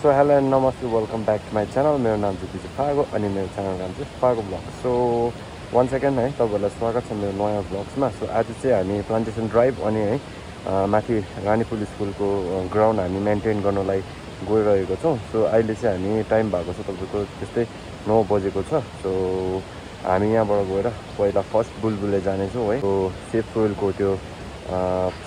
So hello and नमस्ते welcome back to my channel मेरो नाम चाहिँ विजय फागो अनि मेरो च्यानल नाम चाहिँ फागो ब्लग। सो वान सेकेन्ड है तपाईँहरूलाई स्वागत छ मेरो नयाँ ब्लग्समा। सो आज चाहिँ हामी प्लान्टेसन ड्राइभ अनि है माथि रानीपुल स्कुलको ग्राउन्ड हामी मेन्टेन गर्नलाई गइरहेको छौँ। सो अहिले चाहिँ हामी टाइम भएको छ तपाईँको त्यस्तै नौ बजेको छ। सो हामी यहाँबाट गएर पहिला फर्स्ट बुलबुले जानेछौँ है। सो सेफ सोइलको त्यो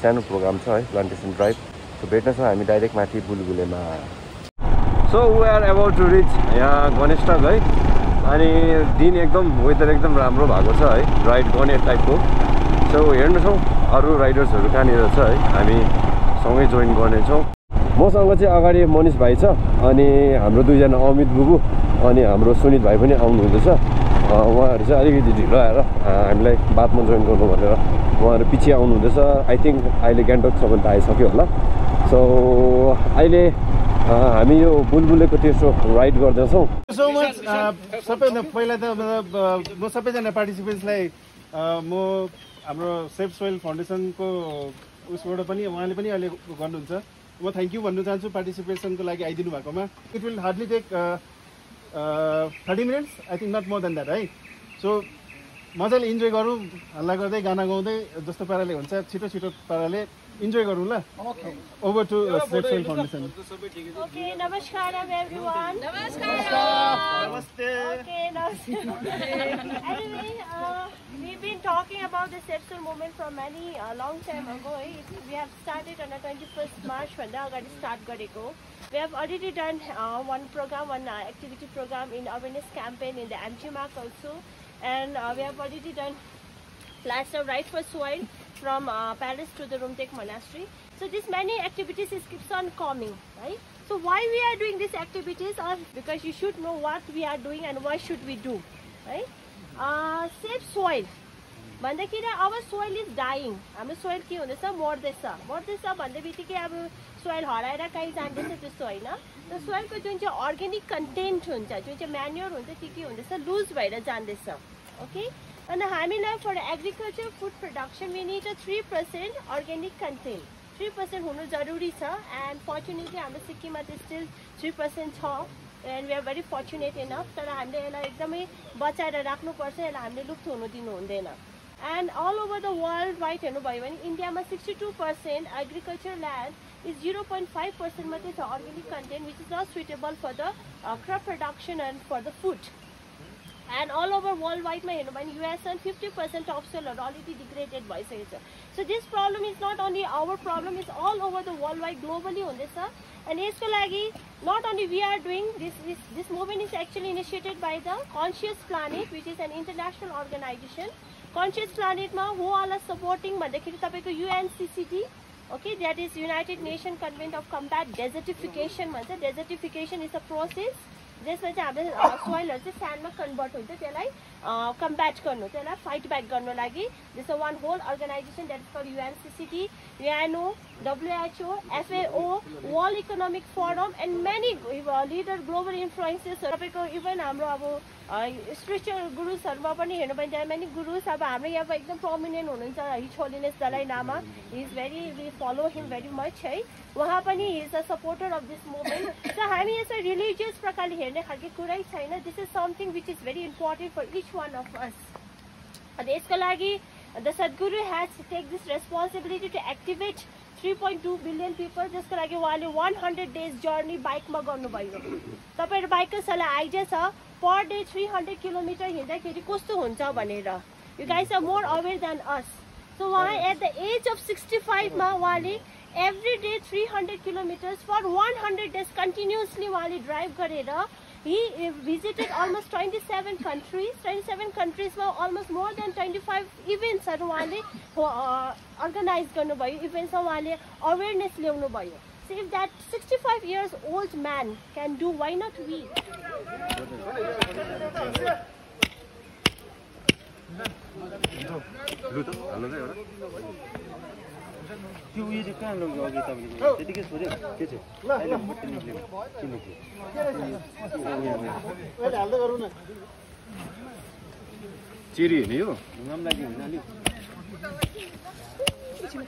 सानो प्रोग्राम छ है प्लान्टेसन ड्राइभ सो भेट्नेछौँ हामी डाइरेक्ट माथि बुलबुलेमा। So we are about to reach यहाँ गणेशटक है। अनि दिन एकदम वेदर एकदम राम्रो भएको छ है। राइड गर्ने टाइपको सो हेर्नेछौँ अरू राइडर्सहरू कहाँनिर छ है। हामी सँगै जोइन गर्नेछौँ। मसँग चाहिँ अगाडि मनिष भाइ छ अनि हाम्रो दुईजना अमित बुबु अनि हाम्रो सुनित भाइ पनि आउनुहुँदैछ। उहाँहरू चाहिँ अलिकति ढिलो आएर हामीलाई बादमा जोइन गर्नु भनेर उहाँहरू पछि आउनुहुँदैछ। आई थिङ्क अहिले गान्तोकसम्म त आइसक्यो होला। सो अहिले हामी यो बुलबुलेको तेस्रो राइड गर्दैछौँ। सो मच सबैभन्दा पहिला त मतलब म सबैजना पार्टिसिपेन्ट्सलाई अ, म हाम्रो सेफ सोइल फाउन्डेसनको उसबाट पनि उहाँले पनि अहिले गर्नुहुन्छ। म थ्याङ्क यू भन्नु चाहन्छु पार्टिसिपेसनको लागि आइदिनु भएकोमा। It will hardly take thirty minutes I think not more than that है सो मजाले इन्जोय गरौँ हल्ला गर्दै गाना गाउँदै जस्तो पाराले हुन्छ छिटो छिटो पाराले। इन्जोय गरौँ ल over to save soil foundation Okay, namaskaram everyone. नमस्ते Okay, namaskaram. anyway, uh, we've been talking about the Sepsul movement from many uh, long time ago. eh. It- We have started on the 21st March when the start gareko. We have already done uh, one program, one uh, activity program in awareness campaign in the MG Mark also, and uh, we have already done plaster right for soil from uh, palace to the Rumtek monastery. So this many activities is keeps on coming, right? So why we are doing these activities are because you should know what we are doing and what should we do, right? Uh, save soil. भन्दाखेरि अब soil is dying हाम्रो soil के हुँदैछ मर्दैछ मर्दैछ भन्ने बित्तिकै अब soil हराएर कहीँ जाँदैछ त्यस्तो होइन र सोइलको जुन चाहिँ अर्ग्यानिक कन्टेन्ट हुन्छ जुन चाहिँ म्यान्योर हुन्छ त्यो के हुँदैछ लुज भएर जाँदैछ ओके अनि हामीलाई for agriculture food production uh three percent organic content three percent हुनु जरुरी छ एन्ड फर्चुनेटली हाम्रो सिक्किममा त स्टिल थ्री पर्सेन्ट छ and we are very fortunate enough तर हामीले यसलाई एकदमै बचाएर राख्नुपर्छ यसलाई हामीले लुप्त हुनु दिनु। हुँदैन and all over the world wide हेर्नुभयो भने इन्डियामा sixty two percent agriculture land is zero point five percent मात्रै छ organic content which is not suitable for the crop production and for the food and all over world वाइडमा हेर्नु भने US and fifty percent top सेलहरू अलिकति degraded भइसकेको छ so this problem is not only our problem is all over the world wide globally हुँदैछ अनि यसको लागि not only we are doing this this this movement is actually initiated by the Conscious Planet which is an international organization Conscious प्लानेटमा हो all supporting भन्दाखेरि तपाईँको UNCCD okay that is United Nation convent of combat desertification भन्छ desertification is a process जसमा चाहिँ हाम्रो सोइलहरू चाहिँ स्यान्डमा convert हुन्छ त्यसलाई कम्प्याट गर्नु त्यसलाई फाइट ब्याक गर्नु लागि। This uh one whole organization that is call UNCCD UNO WHO FAO World Economic Forum and many leader global influences तपाईँको इभन हाम्रो अब स्पिरिचुअल गुरुसहरूमा पनि हेर्नु त्यहाँ मेनी गुरुस अब हाम्रो यहाँ एकदम प्रोमिनेन्ट हुनुहुन्छ his Dalai he is very we follow him very much है। उहाँ पनि he is a supporter of this movement र हामी यसो रिलिजियस प्रकारले हेर्ने खालको कुरै छैन। This is something which is very important for each one of us अनि यसको लागि the Sadhguru has take this responsibility to activate three point two billion people जसको लागि उहाँले वान हन्ड्रेड डेज जर्नी बाइकमा गर्नुभयो तपाईँहरू बाइकको सल्लाह आइडिया छ per day three hundred kilometre हिँड्दाखेरि कस्तो हुन्छ भनेर you guys are more aware than us so उहाँ at the age of sixty फाइभमा उहाँले every day three hundred kilometres for one hundred days continuously उहाँले ड्राइभ गरेर He visited almost twenty seven countries twenty seven कन्ट्रिजमा almost more than twenty five इभेन्ट्सहरू उहाँले organise गर्नुभयो इभेन्ट्समा उहाँले awareness ल्याउनु भयो So if that 65 years old man can do, why not we? त्यो उयो चाहिँ कहाँ लग्यो अघि तपाईँले त्यतिकै छोड्यो के चाहिँ अहिले निक्ल्यो के निक्ल्यो अहिले हाल्दै गरौँ न चिरी हेर्ने यो घुमाम लाग्यो भने अलिक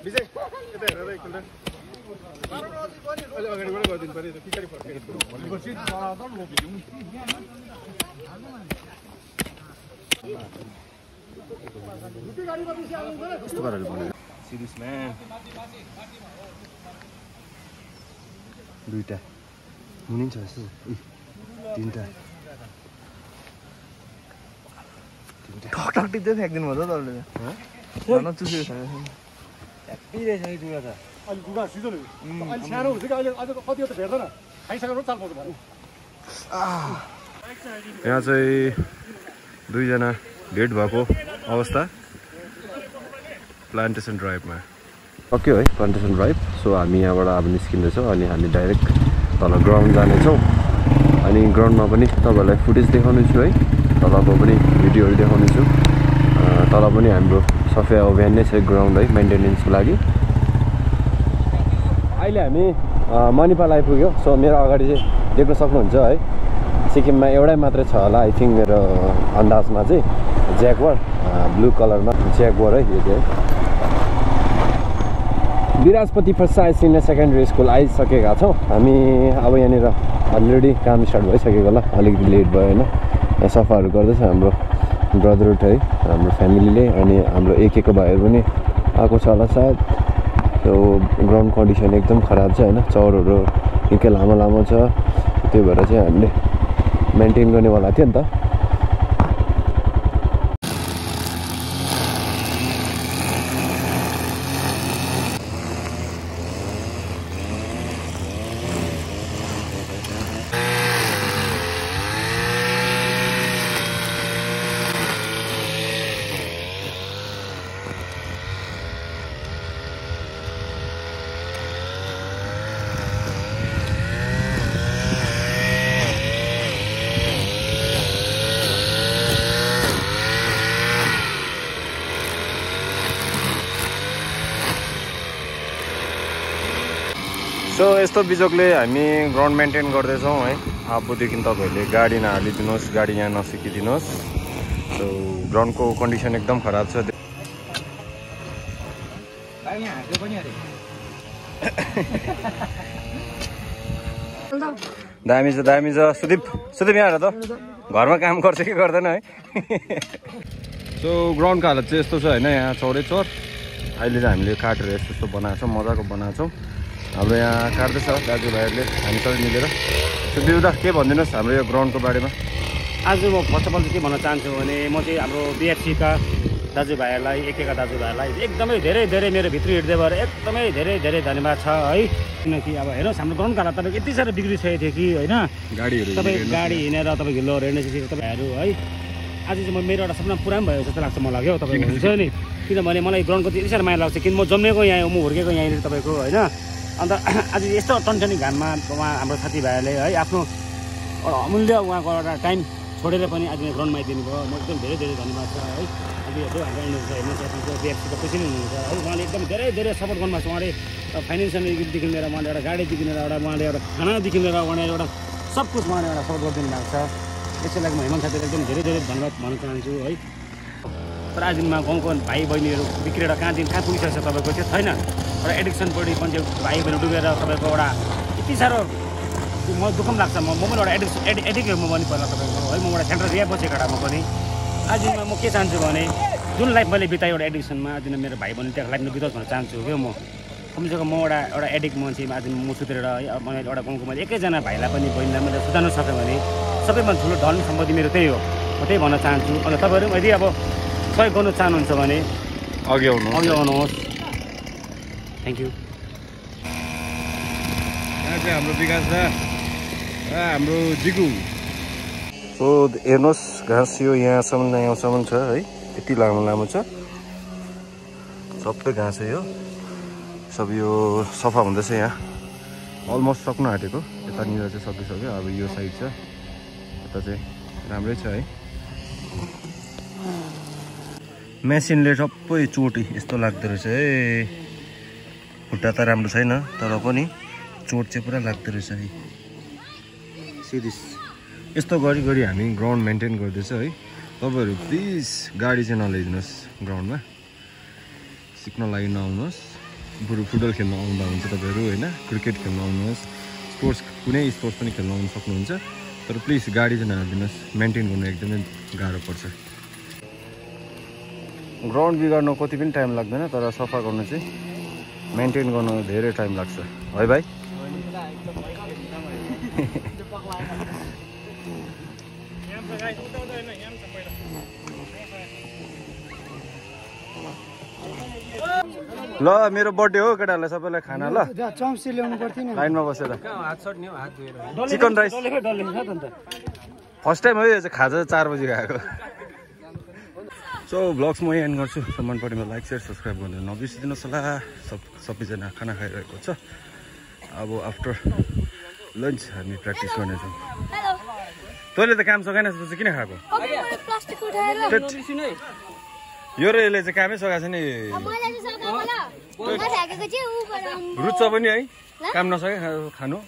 विजय यता हेर त एकपल्ट अहिले अगाडिबाटै गरिदिनु पऱ्यो पाराले बनायो सिरियसमा दुइटा मुनि छ उही, तिनवटा ठक ठक टिप्दै फ्याँकिदिनु भयो त तपाईँले भन चुसेको छैन हेप्पी रहेछ है दुर्गा त अहिले लुगा सिजन अहिले सानो हुन्छ कि अहिले आज कति त भेट्दैन खाइसकेर चाल पाउँछ यहाँ चाहिँ दुईजना भेट भएको अवस्था प्लान्टेसन ड्राइभमा सक्यो है प्लान्टेसन ड्राइभ सो हामी यहाँबाट अब निस्किँदैछौँ अनि हामी डाइरेक्ट तल ग्राउन्ड जानेछौँ। अनि ग्राउन्डमा पनि तपाईँहरूलाई फुटेज देखाउने छु है तलको पनि भिडियोहरू देखाउने छु। अँ, तल पनि हाम्रो सफाइ अभियान नै छ ग्राउन्ड है मेन्टेनेन्सको लागि। अहिले हामी मणिपाल आइपुग्यो। सो मेरो अगाडि चाहिँ देख्न सक्नुहुन्छ है सिक्किममा एउटै मात्रै छ होला आई थिङ्क मेरो अन्दाजमा चाहिँ ज्याकवर ब्लू कलरमा ज्याकवर है यो चाहिँ। विराजपति प्रसाद सिनियर सेकेन्डरी स्कुल आइसकेका छौँ। हामी अब यहाँनिर अलरेडी काम स्टार्ट भइसकेको होला। अलिकति लेट भयो होइन। यहाँ सफाहरू गर्दैछ हाम्रो ब्रदरहुड है हाम्रो फ्यामिलीले अनि हाम्रो एक एकको भाइहरू पनि आएको छ होला सायद। त्यो ग्राउन्ड कन्डिसन एकदम खराब छ होइन। चौरहरू निकै लामो लामो छ। त्यही भएर चाहिँ हामीले मेन्टेन गर्नेवाला थियो नि त। सो यस्तो बिजोगले हामी ग्राउन्ड मेन्टेन गर्दैछौँ है। अबदेखि तपाईँहरूले गाडी नहालिदिनुहोस् गाडी यहाँ नसिकिदिनुहोस्। सो ग्राउन्डको कन्डिसन एकदम खराब छ। दामी छ दामी छ। सुदीप सुदीप यहाँ त। घरमा काम गर्छ कि गर्दैन है? सो ग्राउन्डको हालत चाहिँ यस्तो छ होइन? यहाँ चौरै चौर अहिले चाहिँ हामीले काटेर यस्तो यस्तो बनाएको छौँ मजाको बनाएको छौँ। हाम्रो यहाँ काट्दैछ दाजुभाइहरूले हामी सबै मिलेर। सुदीप दा के भनिदिनुहोस् हाम्रो यो ग्राउन्डको बारेमा? आज म फर्स्ट अफ अल चाहिँ के भन्न चाहन्छु भने म चाहिँ हाम्रो बिएफसीका दाजुभाइहरूलाई एकेका दाजुभाइहरूलाई एकदमै धेरै धेरै मेरो भित्री हृदयबाट एकदमै धेरै धेरै धन्यवाद छ है। किनकि अब हेर्नुहोस् हाम्रो ग्राउन्डको हालत तपाईँको यति साह्रो बिग्रिसकेको थियो कि होइन? गाडीहरू तपाईँ गाडी हिँडेर तपाईँको हिलो हेर्ने चाहिँ तपाईँहरू है। आज चाहिँ म मेरो एउटा सपना पुरा पनि भयो जस्तो लाग्छ मलाई क्या तपाईँको हुन्छ नि। किनभने मलाई ग्राउन्डको चाहिँ यति साह्रो माया लाग्छ किन म जन्मेको यहाँ हो म हुर्केको यहाँनिर तपाईँको होइन? अन्त आज यस्तो टनटनी घाममा उहाँ हाम्रो साथीभाइहरूले है आफ्नो अमूल्य उहाँको एउटा टाइम छोडेर पनि आज ग्राउन्डमा आइदिनु भयो। म एकदम धेरै धेरै धन्यवाद छ है। अब यो हाम्रो हेर्नुहुन्छ हेर्नु साथीको बिएफसीको खुसी नै हुनुहुन्छ है। उहाँले एकदम धेरै धेरै सपोर्ट गर्नुभएको छ उहाँले। फाइनेन्सियलदेखि लिएर उहाँले एउटा गाडीदेखि लिएर एउटा उहाँले एउटा खानादेखि लिएर उहाँले एउटा सब कुछ उहाँले एउटा सपोर्ट गरिदिनु भएको छ। यसको लागि म हेमन्त साथीलाई एकदम धेरै धेरै धन्यवाद भन्न चाहन्छु है। दिनमा गाउँको भाइ बहिनीहरू बिग्रेर कहाँदेखि कहाँ पुगिसकेको छ तपाईँको त्यो छैन? एउटा एडिक्सनपट्टि मान्छे भाइ बहिनी डुबेर तपाईँको एउटा यति साह्रो म दुःख पनि लाग्छ। म म पनि एउटा एडिक्स एडि एडिक्ट म पनि पहिला तपाईँको। है म एउटा सेन्ट्रल रिया बसेको एउटा म पनि। आज दिनमा म के चाहन्छु भने जुन लाइफ मैले बिताएँ एउटा एडिक्सनमा आज मेरो भाइ बहिनी त्यहाँ लाइफमा बिताओस् भन्न चाहन्छु क्या म। कमसेकम म एउटा एउटा एडिक्ट मान्छे आज म सुतेर है मैले एउटा गाउँको मैले एकैजना भाइलाई पनि बहिनीलाई मैले सुधार्न सक्यो भने सबैभन्दा ठुलो धन सम्पत्ति मेरो त्यही हो। म त्यही भन्न चाहन्छु। अन्त तपाईँहरू यदि अब सहयोग गर्नु चाहनुहुन्छ भने अघि आउनु अघि आउनुहोस्। थ्याङ्क यू यहाँ चाहिँ हाम्रो विकास दा र हाम्रो जिगु। सो हेर्नुहोस् घाँस यो यहाँसम्म यहाँसम्म छ है? यति लामो लामो छ। सबै घाँस है यो सब यो सफा हुँदैछ यहाँ। अलमोस्ट सक्नु आँटेको। यतानिर चाहिँ सकिसक्यो अब यो साइड छ। यता चाहिँ राम्रै छ है? मेसिनले सबै चोटी यस्तो लाग्दो रहेछ है खुट्टा त राम्रो छैन तर पनि चोट चाहिँ पुरा लाग्दो रहेछ है। सिरिस यस्तो गरी गरी हामी ग्राउन्ड मेन्टेन गर्दैछ है। तपाईँहरू प्लिज गाडी चाहिँ नल्याइदिनुहोस् ग्राउन्डमा। सिक्न लागि नआउनुहोस्। बरु फुटबल खेल्न आउँदा हुन्छ तपाईँहरू होइन? क्रिकेट खेल्न आउनुहोस्। स्पोर्ट्स कुनै स्पोर्ट्स पनि खेल्न आउनु सक्नुहुन्छ। तर प्लिज गाडी चाहिँ नहालिदिनुहोस् मेन्टेन गर्नु एकदमै गाह्रो पर्छ। ग्राउन्ड बिगार्नु कति पनि टाइम लाग्दैन तर सफा गर्नु चाहिँ मेन्टेन गर्नु धेरै टाइम लाग्छ है भाइ ल मेरो बर्थडे हो केटाहरूलाई सबैलाई खाना ल चम्सी ल्याउनु पर्थ्यो नि लाइनमा बसेर चिकन राइस फर्स्ट टाइम हो यो चाहिँ खाजा चार बजी खाएको सो ब्लग्स म यहीँ एन्ड गर्छु। सो मन पऱ्यो लाइक सेयर सब्सक्राइब गर्नु नबिर्सिदिनुहोस् होला। सब सबैजना खाना खाइरहेको छ। अब आफ्टर लन्च हामी प्र्याक्टिस गर्नेछौँ तैँले त काम सघाएन जस्तो चाहिँ किन खाएको? प्लास्टिक उठाएर थेट। यो र यसले चाहिँ कामै सघाएको छ नि। रुच्छ पनि है। काम नसके खानु।